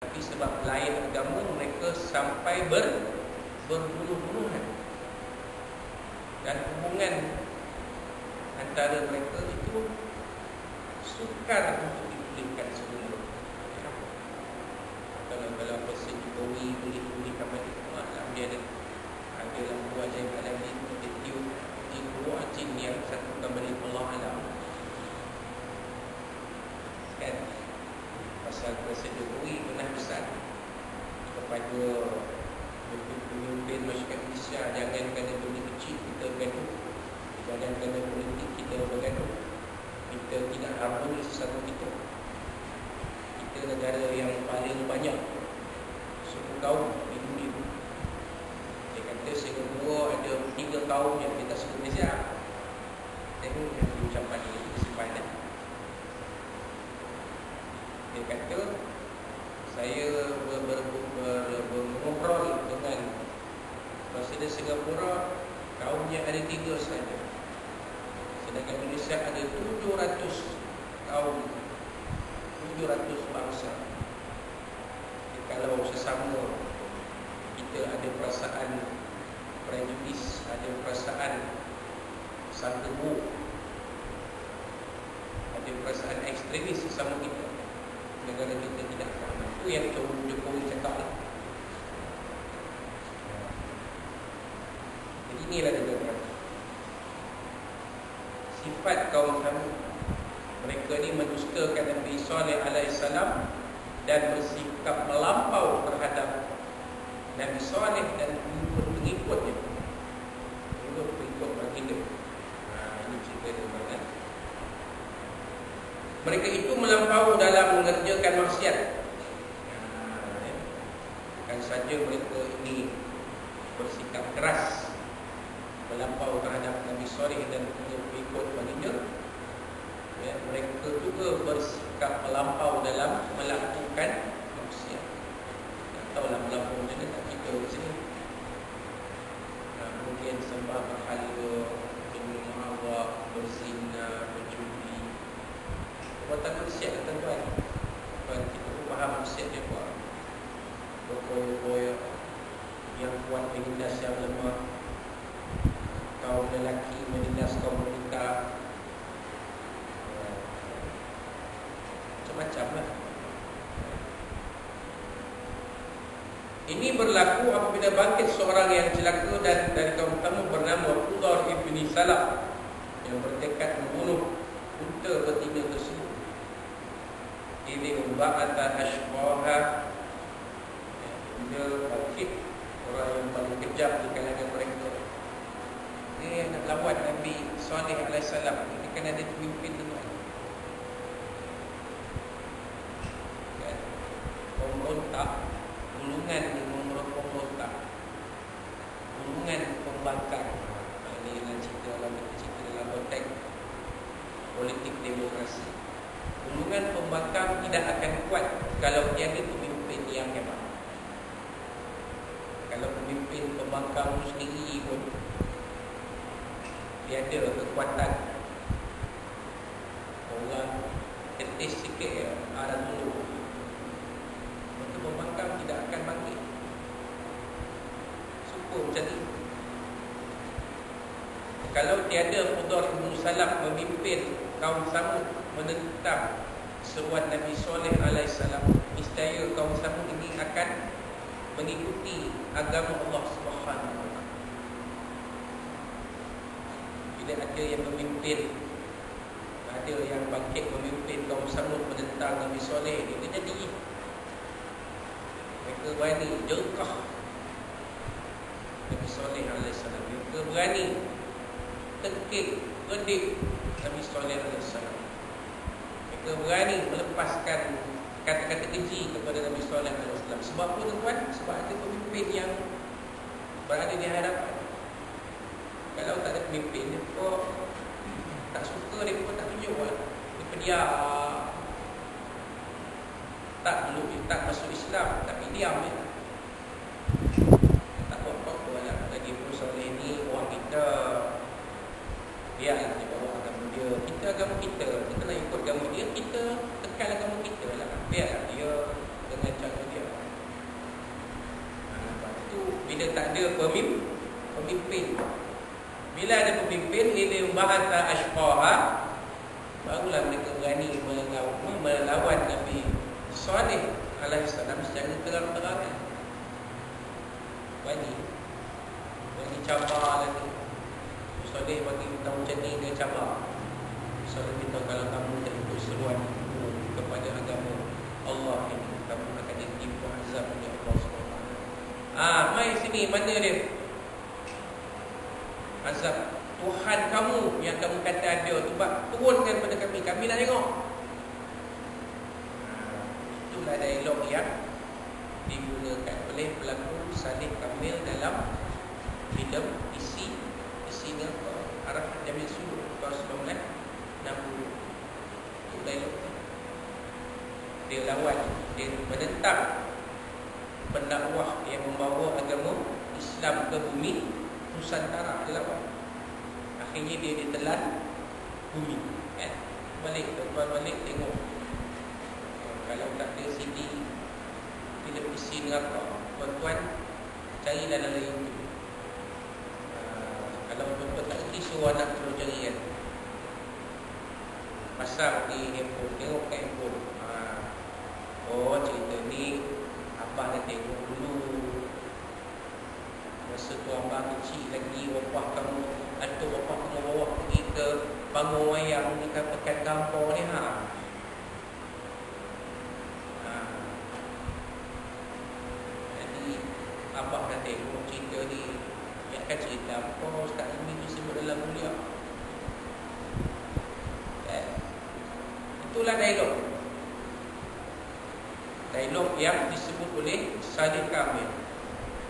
Tapi sebab lain agama mereka sampai ber berbunuh-bunuhan dan hubungan antara mereka itu sukar untuk dipulihkan semula. Ya. Kalau kalau Presiden Jokowi boleh pulihkan balik malam dia ada ada lampu ajaib alam ini dia tiup tiup jin yang satukan balik Allah alam. Kan? Pasal Presiden Jokowi pernah pesan kepada pemimpin masyarakat Malaysia jangan kena benda kecil kita bergaduh jangan kena politik kita bergaduh. Kita tidak harmoni sesama kita. Kita negara yang paling banyak suku kaum di dunia dia kata Singapura ada tiga kaum yang kita suku Malaysia tengok yang ucapan ini kesimpan eh. Dia kata saya ber, ber, ber, ber, mengobrol dengan Presiden Singapura kaumnya ada tiga saja. Sedangkan Malaysia ada 700 kaum 700 bangsa. Jadi kalau sesama kita ada perasaan prejudis ada perasaan sangka ada perasaan ekstremis sesama kita negara kita tidak faham itu yang Jokowi cakap lah. jadi inilah dia kata sifat kaum Samud mereka ni mendustakan Nabi Saleh alaihissalam dan bersikap melampau terhadap Nabi Saleh dan pengikut-pengikutnya pengikut-pengikut baginda. Ha, ini cerita dia kan mereka itu melampau dalam mengerjakan maksiat. Bukan saja mereka ini bersikap keras Melampau terhadap Nabi Saleh dan pengikut baginda ya, Mereka juga bersikap melampau dalam melakukan maksiat. Tak tahulah melampau macam mana tak kita di sini. Sembah berhala Minum awak, berzina, berjudi Perbuatan maksiat kan tuan Tuan kita pun faham maksiat dia buat. Berkoyak-koyak Yang kuat menindas yang lemah. Kaum lelaki menindas kaum wanita. Macam-macam lah. Ini berlaku apabila bangkit seorang yang celaka dan dari kaum tamu bernama Udar ibn Salam yang bertekad membunuh unta betina tersebut ini umba'atan ashbaha Dia bangkit Orang yang paling kejam di kalangan mereka Dia nak lawan Nabi Salih AS Dia kan ada pemimpin tu. Kan? Pemberontak Gulungan ni memerlukan pemberontak Gulungan pembangkang Ini dalam cerita dalam cerita dalam konteks Politik demokrasi Hubungan pembangkang tidak akan kuat kalau tiada pemimpin yang hebat. Kalau pemimpin pembangkang sendiri pun tiada kekuatan. Orang ketis sikit ya, arah dulu. Maka pembangkang tidak akan bangkit. Syukur macam ni. Kalau tiada Ibn Salam memimpin kaum Samud menentang seruan Nabi Saleh alaihissalam niscaya kaum Samud ini akan mengikuti agama Allah taala. Bila ada yang memimpin ada yang bangkit memimpin kaum Samud menentang Nabi Saleh dia jadi mereka berani jerkah Nabi Saleh alaihissalam mereka berani tekik redik Nabi alaihissalam mereka berani melepaskan kata-kata keji kepada Nabi Saleh alaihissalam sebab apa tuan sebab ada pemimpin yang berada di hadapan. Kalau tak ada pemimpin dia pun tak suka dia pun tak tunjuk lah. dia pendiam. Tak dulu tak masuk Islam tapi diam ya. tak apa-apa lah. Lagi pun Saleh ni orang kita biarlah dia bawa agama dia. Kita agama kita kita nak ikut agama dia kita tekan agama kita lah biarlah dia dengan cara dia bila tak ada pemimpin bila ada pemimpin ini bahasa ashqaha barulah mereka berani melawan, Nabi Saleh alaihissalam secara terang-terangan. Bagi bagi cabar lagi Saleh bagi tahu macam ni dia cabar. Saleh kita kalau kamu tak ikut seruan kepada agama Allah ini kamu akan ditipu azab oleh Allah Ah, mai sini mana dia? Azab Tuhan kamu yang kamu kata ada. Tu turunkan pada kami. Kami nak tengok. Ah, itulah dialog yang digunakan oleh pelakon Salih Kamil dalam filem isi isinya arah Jamil Sulu tahun 1960 itu dialog dia lawan dia menentang pendakwah yang membawa agama Islam ke bumi Nusantara dia lawan akhirnya dia ditelan bumi kan? Balik tuan balik tengok. Kalau tak ada CD filem isi neraka tuan-tuan cari dalam YouTube uh, kalau tuan-tuan tak kerti suruh anak terus cari kan? Pasang di handphone tengok handphone. Uh, oh cerita ni abang dah tengok dulu. Masa tu abang kecil lagi wapah kamu atau wapah kamu bawa pergi ke bangun wayang dekat pekan kampung ni ha? Abah dah tengok cerita ni. Dia akan cerita apa Ustaz Ilmi tu sebut dalam mulia. Eh? Itulah dialog. Dialog yang disebut oleh saudara Kamil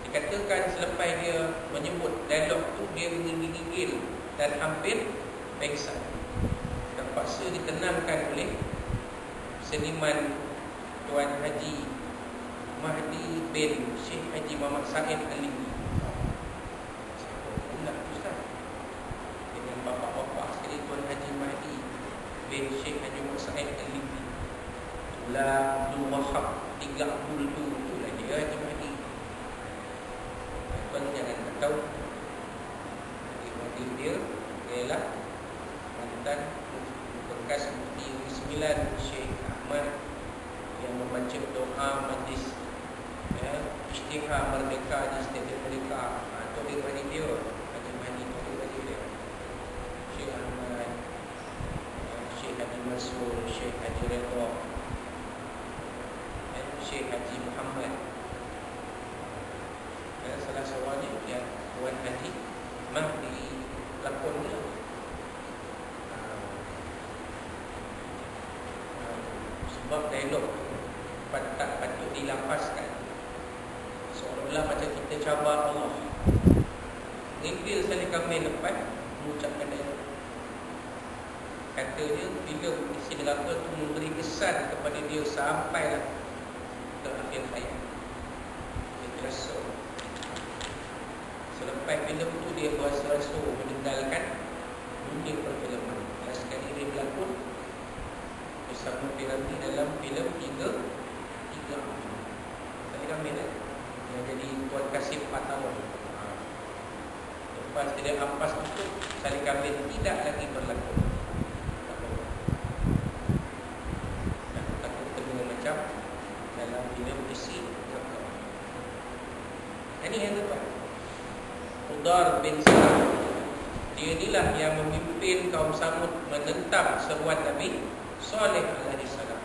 dikatakan selepas dia menyebut dialog tu dia menggigil dan hampir pengsan. Terpaksa ditenangkan oleh seniman Tuan Haji Mahdi bin Syekh Haji Muhammad Said Ali Bin Syekh Haji Muhammad Sa'id Al-Libi Tulang Dua Hak Tiga Abdul Redha ya, Syekh Haji Muhammad. Ya, Salah seorangnya ya, Tuan Haji Mahdi Lakonnya. Sebab dialog tak patut dilapaskan seolah-olah macam kita cabar Allah. Ngimpil sekali kami lepas mengucapkan dialog katanya bila isi neraka itu memberi kesan kepada dia sampailah ke akhir hayat. Dia terasa. Selepas filem itu dia berasa-rasa meninggalkan dunia perfilman. Last sekali dia berlakon bersama Piramli dalam filem tiga tiga saya kami eh? yang jadi Tuan Kasim 4 tahun ha. lepas dia ampas itu Salih Kamil tidak lagi berlaku takut ketemu macam dalam filem isi ini yang tuan Bin Salam dia inilah yang memimpin kaum Samud menentang seruan Nabi Saleh alaihi salam.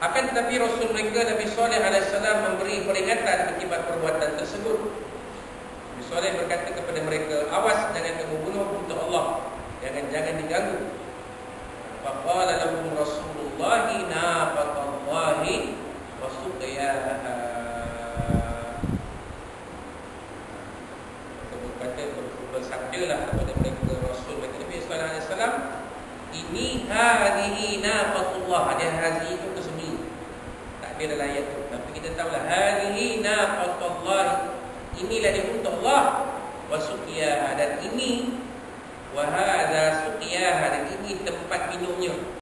Akan tetapi Rasul mereka Nabi Saleh alaihi salam memberi peringatan akibat perbuatan tersebut. Nabi Saleh berkata kepada mereka, "Awas jangan kamu bunuh untuk Allah. Jangan jangan diganggu." Faqala lahum Rasulullah nafaqallahi wa suqiyaha. Kata bersabdalah kepada mereka Rasul mereka Nabi sallallahu alaihi wasallam ini hadhihi nafaqullah. Ada hadhihi itu kesemi tak ada dalam ayat tu. Tapi kita tahu lah hadhihi nafaqullah. Inilah dia untuk Allah. Wa suqiyah dan ini wa hadha suqiyah dan ini tempat minumnya